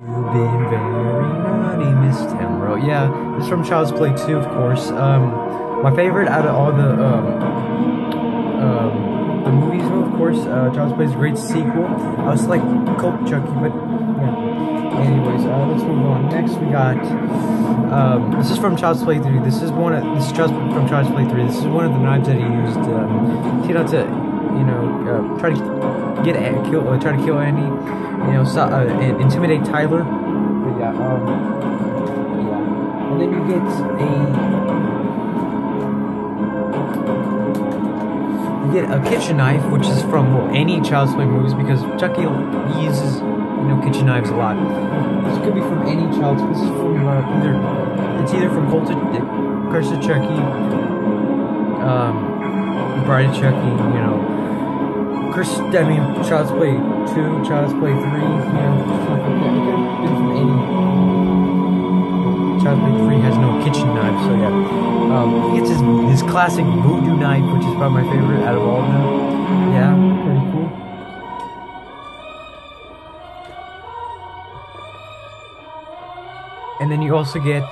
You've been very naughty, Miss Temro. Yeah, is from Child's Play 2, of course. Um, my favorite out of all the um, um, the movies, of course, uh, Child's Play is a great sequel. I was like Cult Chucky, but yeah. Anyways, uh, let's move on. Next, we got um, this is from Child's Play 3. This is one of this is just from Child's Play 3. This is one of the knives that he used, um, you know, to you know uh, try to get a, kill, uh, try to kill Andy, you know, so, uh, intimidate Tyler. But yeah, um, yeah, and then you get a. You get a kitchen knife, which is from well, any Child's Play movies, because Chucky uses, you know, kitchen knives a lot. This could be from any Child's Play. This is from uh, either, it's either from Cult Curse of Chucky, um, Bride of Chucky, you know, Curse, I mean, Child's Play 2, Child's Play 3, you know. Child's Play 3 has no kitchen knife, so yeah. Um, he gets his, his classic voodoo knife, which is probably my favorite out of all of them. Yeah, pretty cool. And then you also get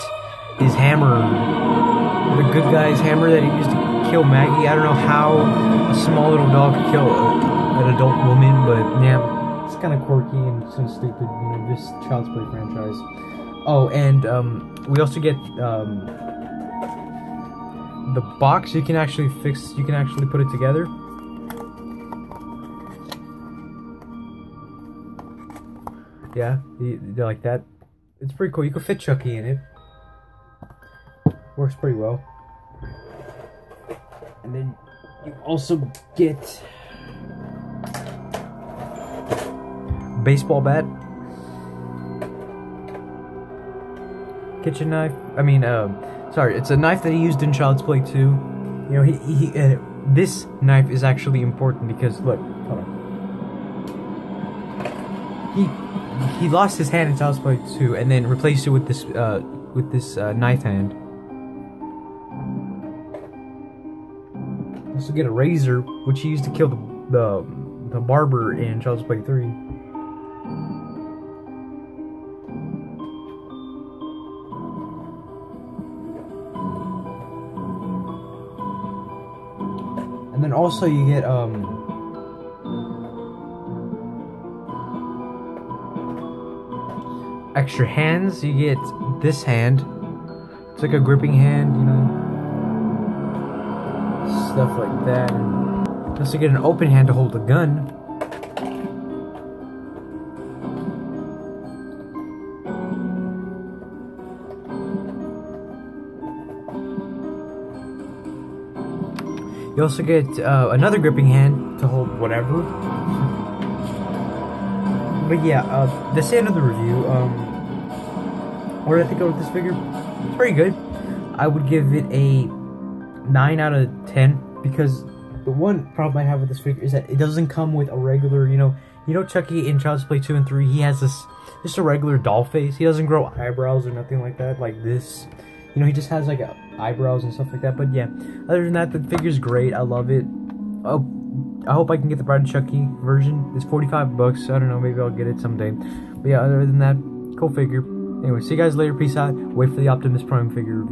his hammer, the good guy's hammer that he used to kill Maggie. I don't know how a small little dog could kill a, an adult woman, but yeah, it's kind of quirky and so stupid. You know, this Child's Play franchise. Oh, and um, we also get um, the box. You can actually fix. You can actually put it together. Yeah, they're like that. It's pretty cool. You can fit Chucky in it. Works pretty well. And then you also get baseball bat, kitchen knife. I mean, um, sorry, it's a knife that he used in Child's Play 2. You know, he, he uh, this knife is actually important because look. He he lost his hand in Child's Play 2 and then replaced it with this uh, with this uh, knife hand. Get a razor, which he used to kill the the, the barber in Child's Play 3. And then also you get um extra hands. You get this hand. It's like a gripping hand, you know. Stuff like that. You also get an open hand to hold a gun. You also get uh, another gripping hand to hold whatever. but yeah, uh, that's the end of the review. Um, what did I think of this figure? It's pretty good. I would give it a 9 out of 10 because the one problem I have with this figure is that it doesn't come with a regular, you know, you know Chucky in Child's Play 2 and 3, he has this, just a regular doll face. He doesn't grow eyebrows or nothing like that, like this. You know, he just has like a, eyebrows and stuff like that. But yeah, other than that, the figure's great. I love it. Oh, I hope I can get the of Chucky version. It's 45 bucks. I don't know. Maybe I'll get it someday. But yeah, other than that, cool figure. Anyway, see you guys later. Peace out. Wait for the Optimus Prime figure